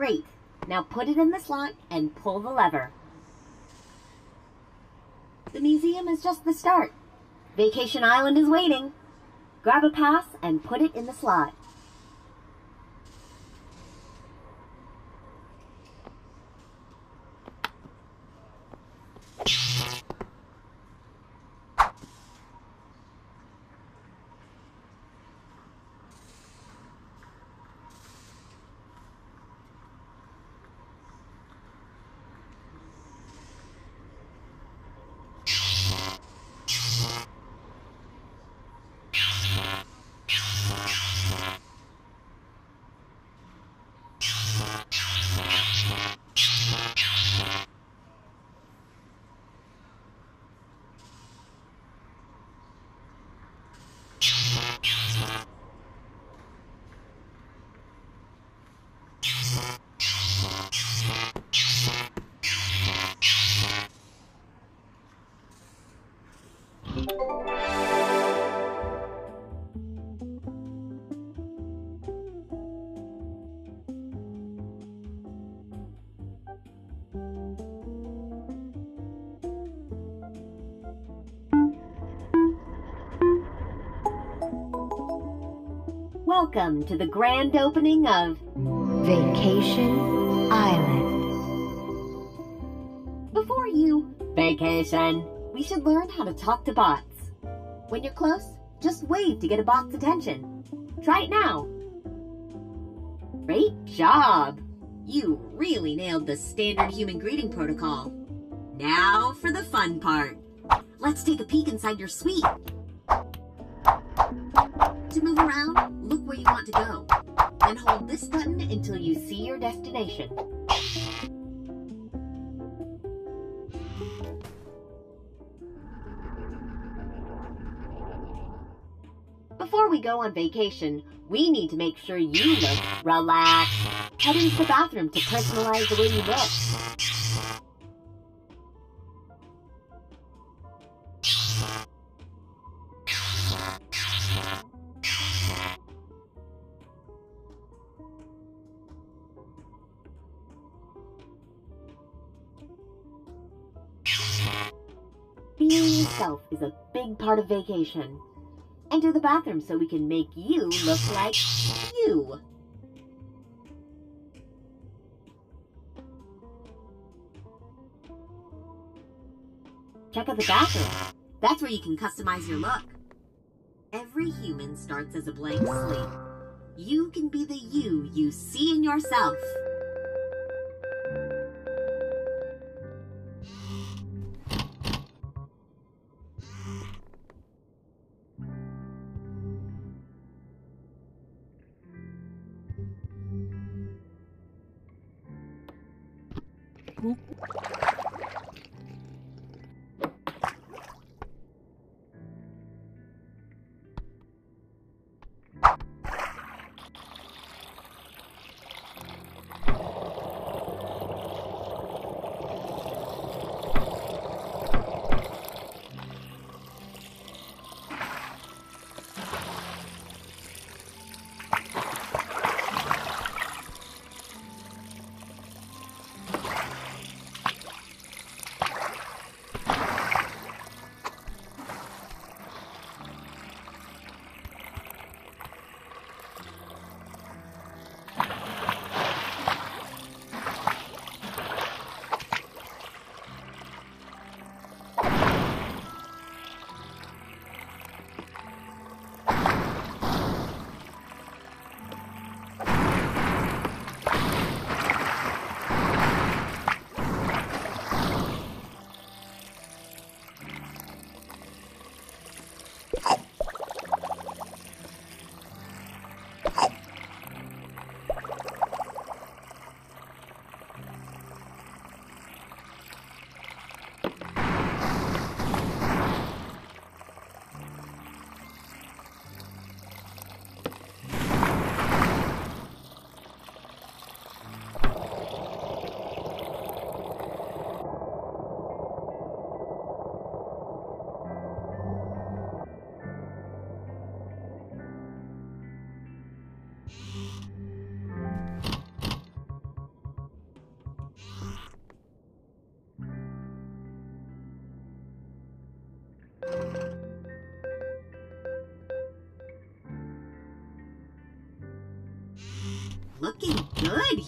Great. Now put it in the slot and pull the lever. The museum is just the start. Vacation Island is waiting. Grab a pass and put it in the slot. Welcome to the grand opening of Vacation Island. Before you vacation, we should learn how to talk to bots. When you're close, just wave to get a bot's attention. Try it now. Great job! You really nailed the standard human greeting protocol. Now for the fun part. Let's take a peek inside your suite. To move around, where you want to go. Then hold this button until you see your destination. Before we go on vacation, we need to make sure you look relaxed. Head into the bathroom to personalize the way you look. Part of vacation. Enter the bathroom so we can make you look like you. Check out the bathroom. That's where you can customize your look. Every human starts as a blank slate. You can be the you you see in yourself.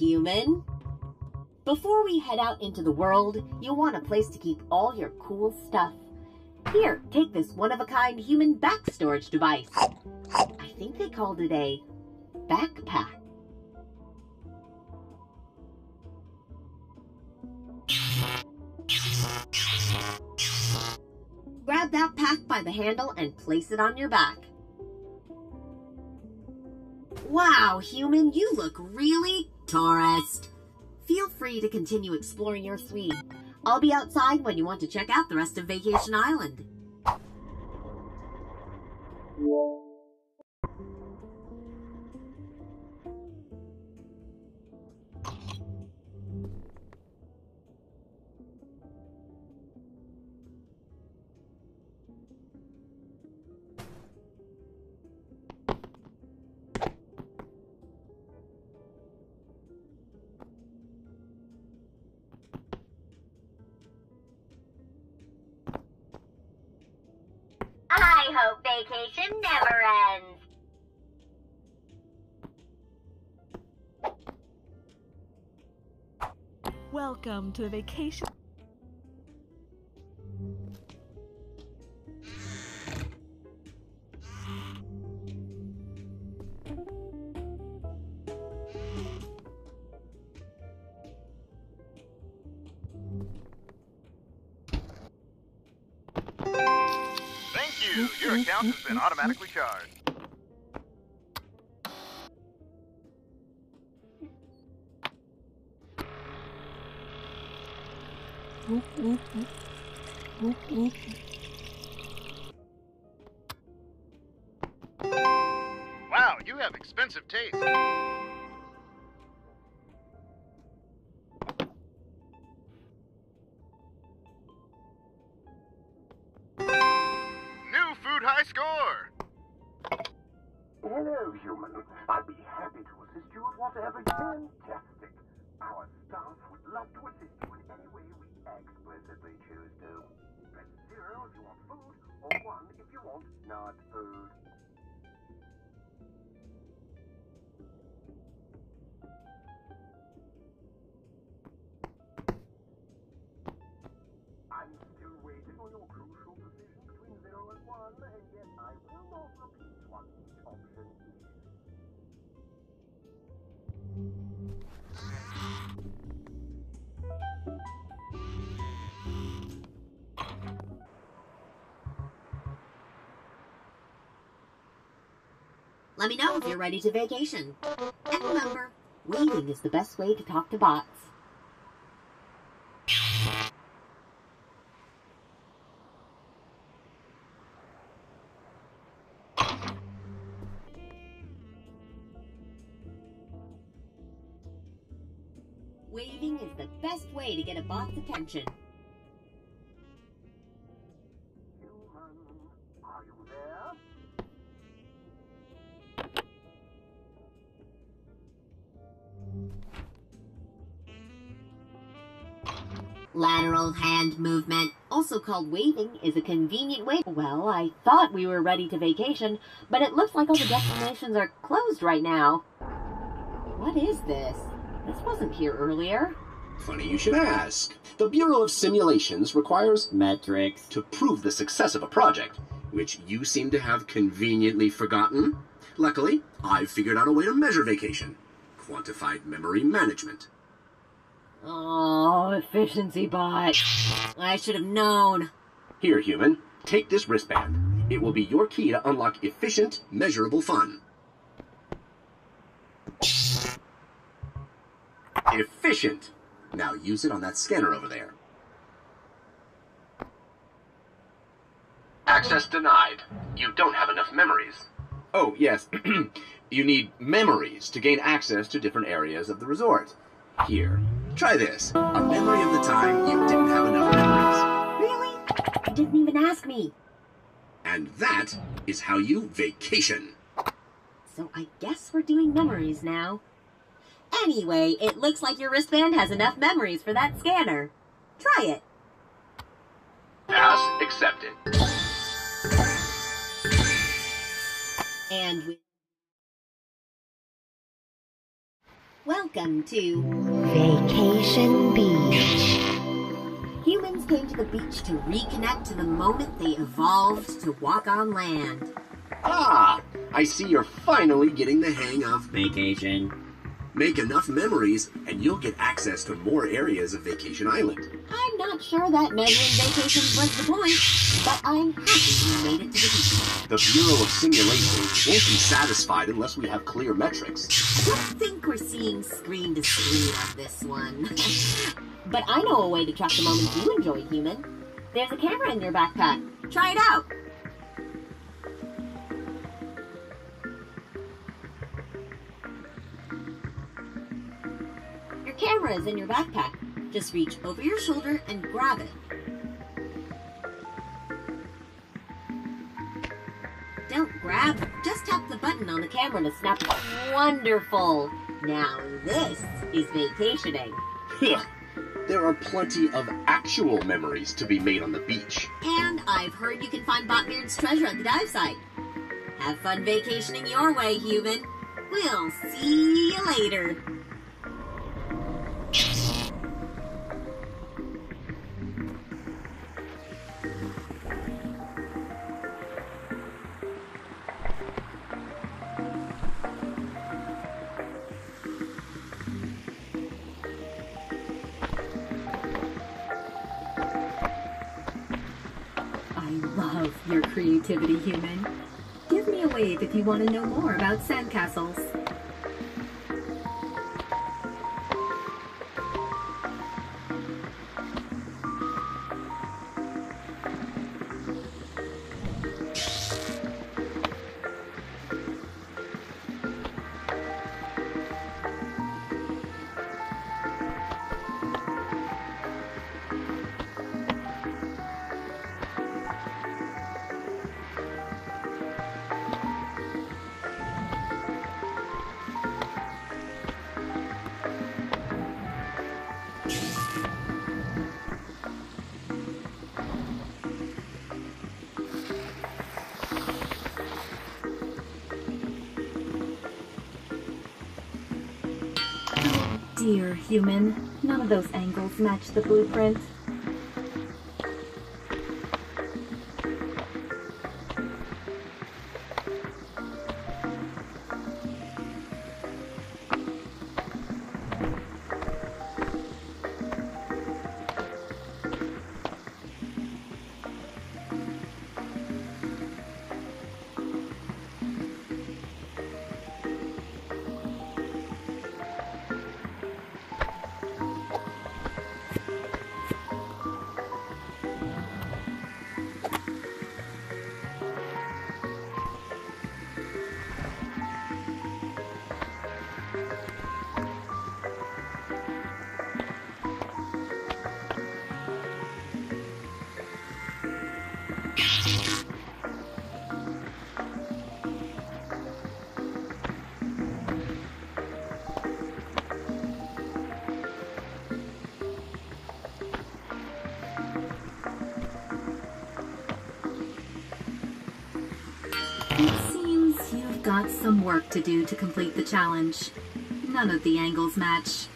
Human. Before we head out into the world, you'll want a place to keep all your cool stuff. Here, take this one-of-a-kind human back storage device. I think they called it a backpack. Grab that pack by the handle and place it on your back. Wow, human, you look really tourist. Feel free to continue exploring your suite. I'll be outside when you want to check out the rest of Vacation Island. Never ends. Welcome to the vacation. You. Your account has been automatically charged. Wow, you have expensive taste. Let me know if you're ready to vacation. And remember, waving is the best way to talk to bots. Waving is the best way to get a bot's attention. Hand movement, also called waving, is a convenient way. Well, I thought we were ready to vacation, but it looks like all the destinations are closed right now. What is this? This wasn't here earlier. Funny you should ask. The Bureau of Simulations requires Metrics. to prove the success of a project, which you seem to have conveniently forgotten. Luckily, I've figured out a way to measure vacation. Quantified memory management. Oh, efficiency bot. I should have known. Here, human, take this wristband. It will be your key to unlock efficient, measurable fun. Efficient! Now use it on that scanner over there. Access denied. You don't have enough memories. Oh, yes. you need memories to gain access to different areas of the resort. Here, Try this. A memory of the time you didn't have enough memories. Really? You didn't even ask me. And that is how you vacation. So I guess we're doing memories now. Anyway, it looks like your wristband has enough memories for that scanner. Try it. Pass accepted. And we... Welcome to Vacation Beach. Humans came to the beach to reconnect to the moment they evolved to walk on land. Ah, I see you're finally getting the hang of Vacation. Make enough memories, and you'll get access to more areas of Vacation Island. I'm not sure that measuring vacations was the point, but I'm happy we made it to the beach. The Bureau of Simulation won't be satisfied unless we have clear metrics. I don't think we're seeing screen to screen on this one. but I know a way to track the moments you enjoy, human. There's a camera in your backpack. Try it out. Camera is in your backpack. Just reach over your shoulder and grab it. Don't grab, just tap the button on the camera to snap. Wonderful! Now this is vacationing. there are plenty of actual memories to be made on the beach. And I've heard you can find Botbeard's treasure at the dive site. Have fun vacationing your way, human. We'll see you later. Your creativity, human. Give me a wave if you want to know more about sandcastles. Human, none of those angles match the blueprint. It seems you've got some work to do to complete the challenge. None of the angles match.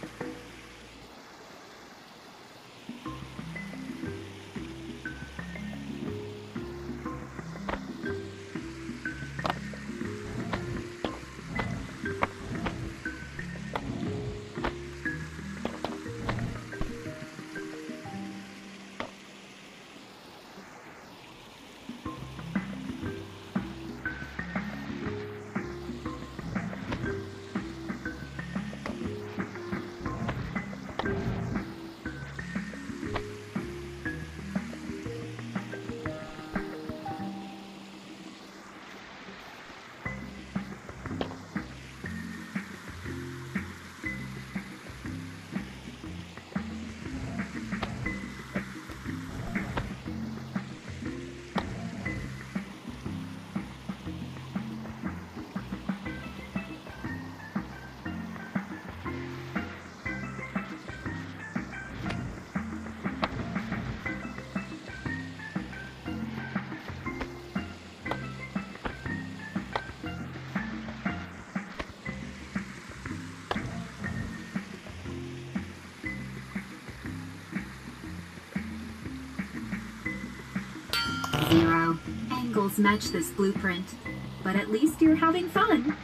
Angles match this blueprint, but at least you're having fun.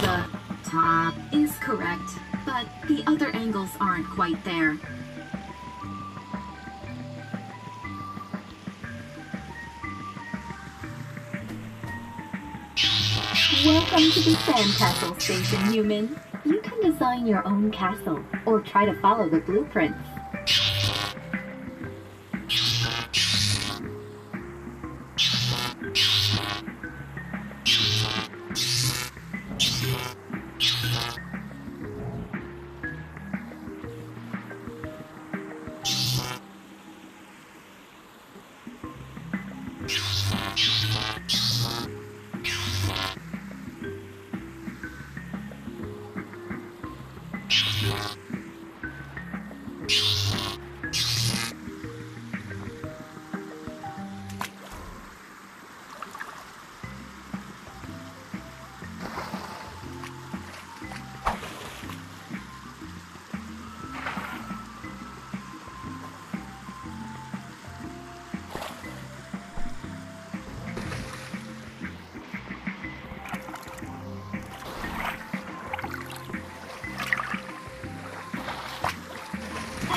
The top is correct, but the other angles aren't quite there. Welcome to the Sandcastle Station, human. You can design your own castle, or try to follow the blueprints.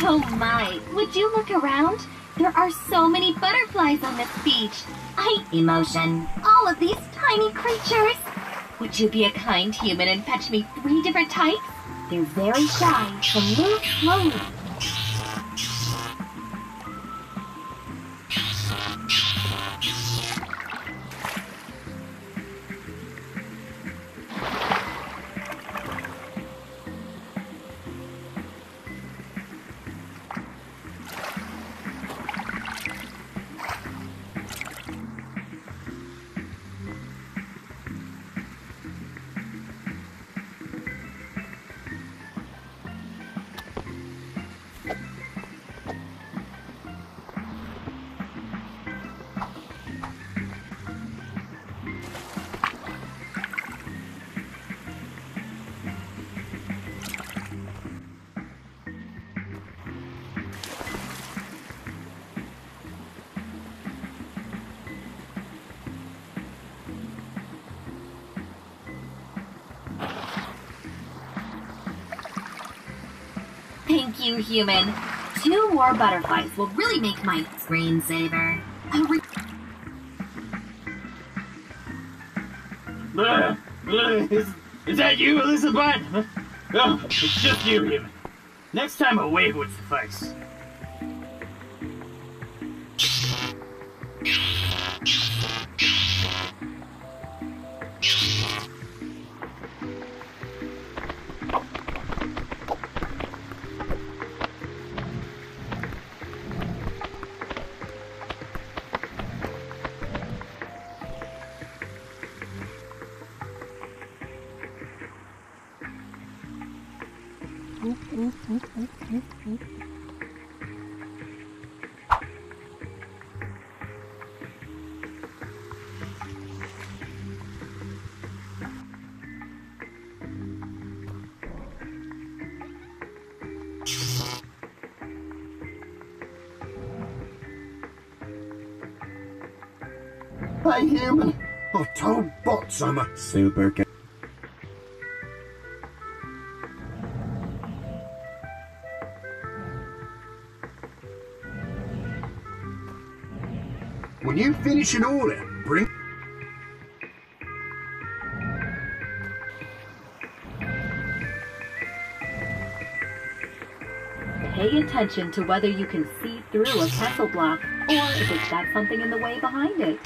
Oh my, would you look around? There are so many butterflies on this beach. I emotion. All of these tiny creatures. Would you be a kind human and fetch me three different types? They're very shy, so move slowly. You, human. Two more butterflies will really make my screensaver. Is, is that you, Elizabeth? Oh, it's just you, human. Next time a wave would suffice. Human! Oh, I told Bots I'm a Super. ca- When you finish an order, bring. Pay attention to whether you can see through a castle block, or if it's got something in the way behind it.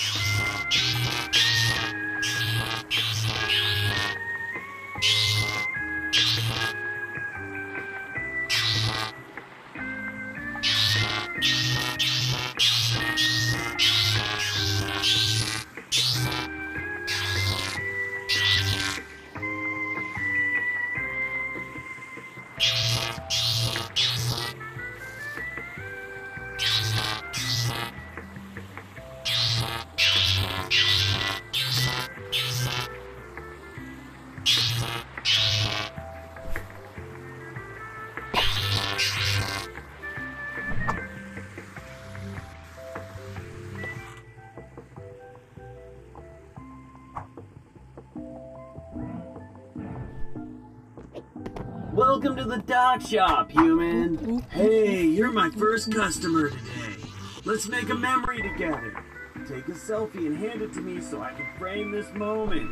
Welcome to the dock shop, human. Hey, you're my first customer today. Let's make a memory together. Take a selfie and hand it to me so I can frame this moment.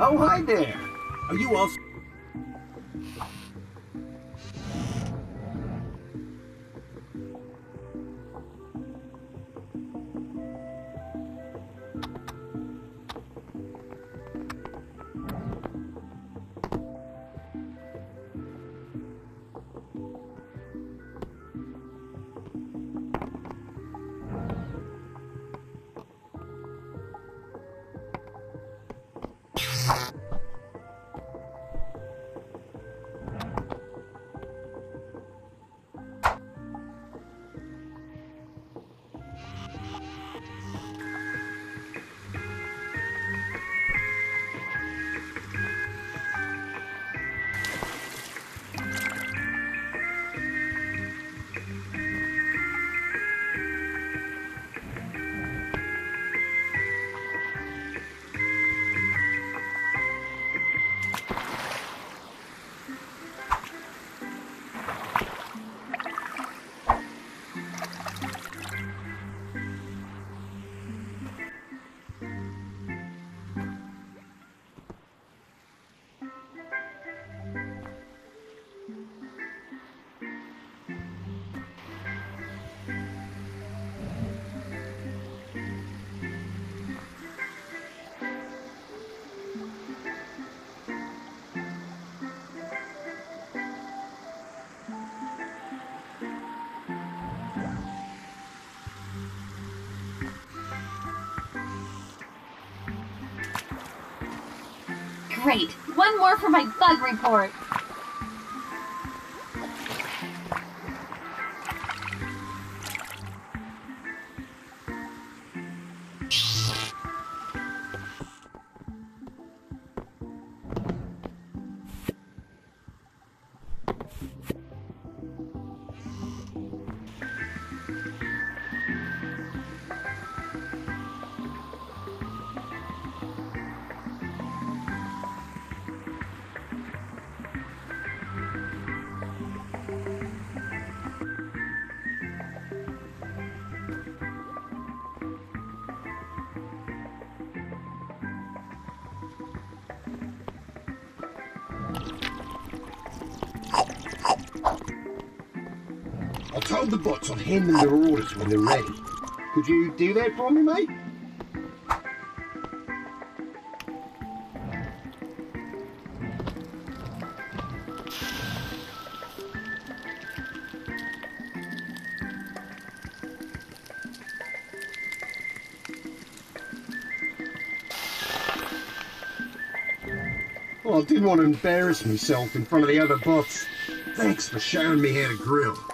Oh, hi there. Are you also... Great. One more for my bug report. Hand them their orders when they're ready. Could you do that for me, mate? Well, I didn't want to embarrass myself in front of the other bots. Thanks for showing me how to grill.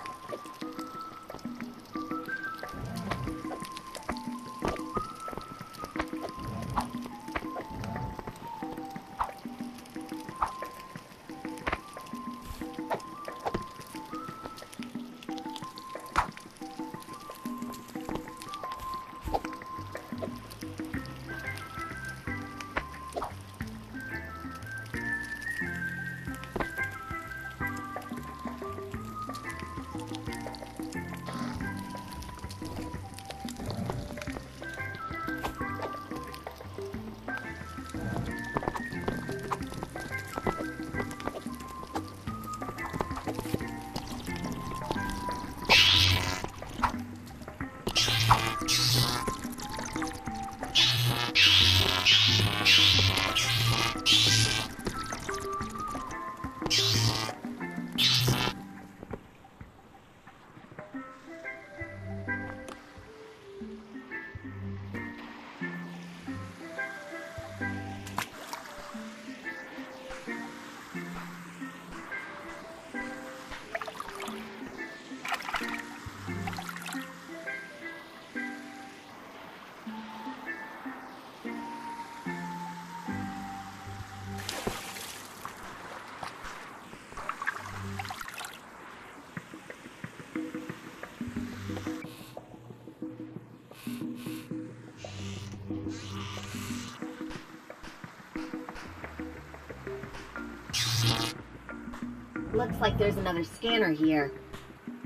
Looks like there's another scanner here.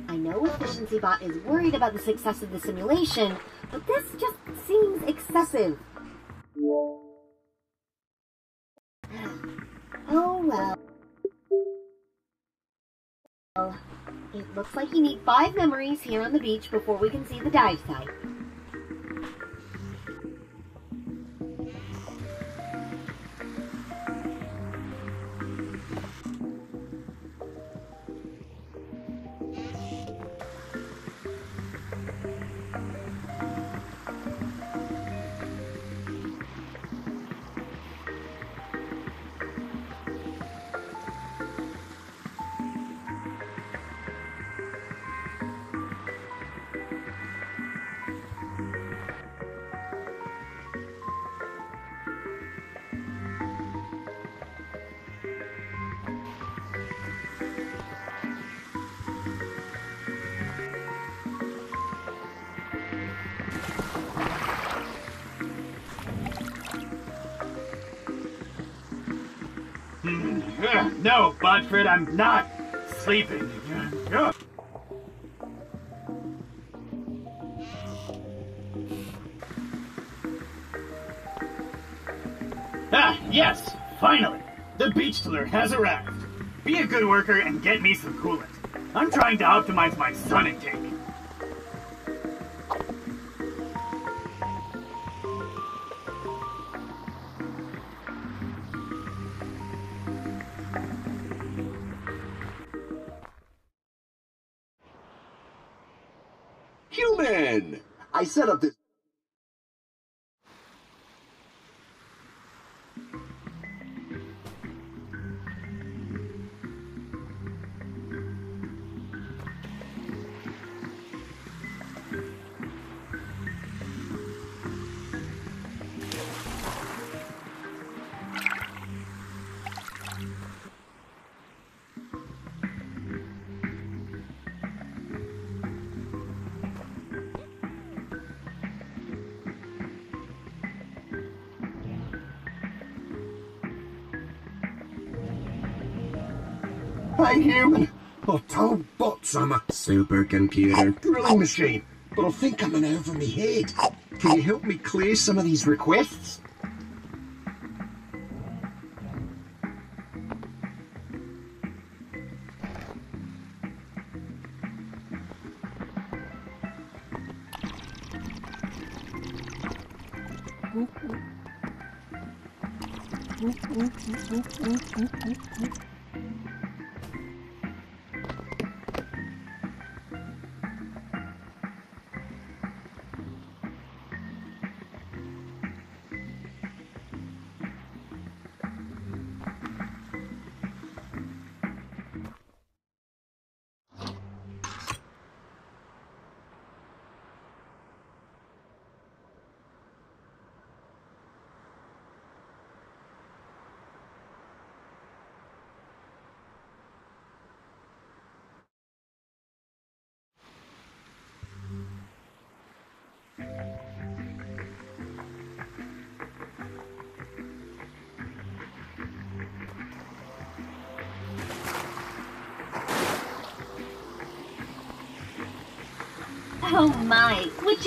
I know Efficiency Bot is worried about the success of the simulation, but this just seems excessive. Oh. Well, It looks like you need five memories here on the beach before we can see the dive site. No, Bodfred, I'm not sleeping. Ah, yes, finally. The beach tiller has arrived. Be a good worker and get me some coolant. I'm trying to optimize my sun intake. Set up this. Hey, human! I told bots I'm a Supercomputer. drilling machine, but I think I'm in over my head. Can you help me clear some of these requests?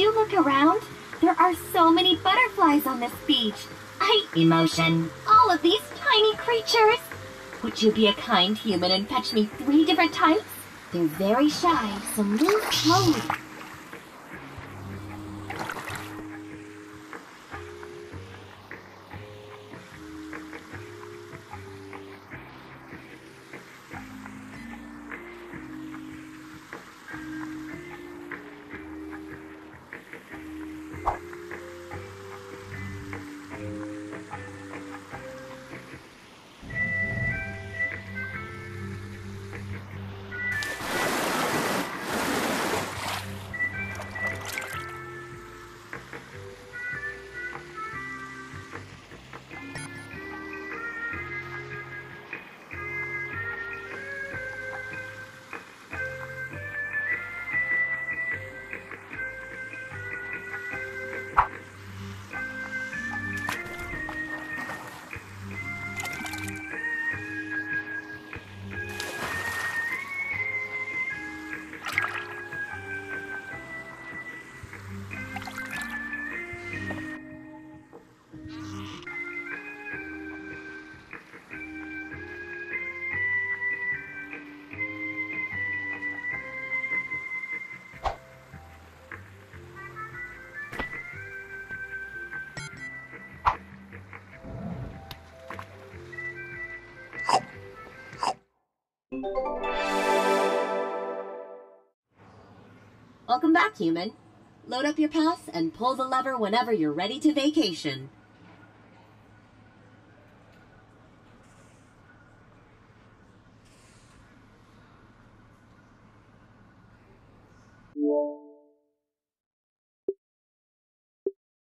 You look around? There are so many butterflies on this beach. I emotion. All of these tiny creatures. Would you be a kind human and fetch me three different types? They're very shy, so move slowly. Welcome back, human. Load up your pass and pull the lever whenever you're ready to vacation.